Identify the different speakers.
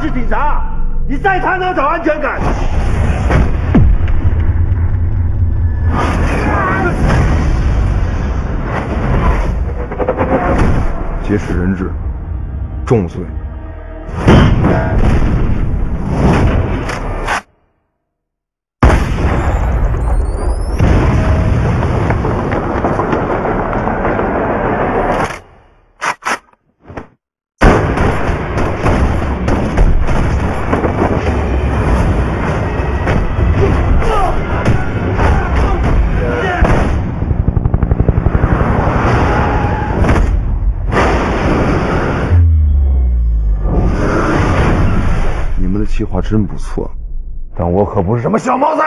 Speaker 1: 是警察你在他那找安全感？
Speaker 2: 劫持人质，重罪。你们的计划真不错，但我可不是什么小毛贼。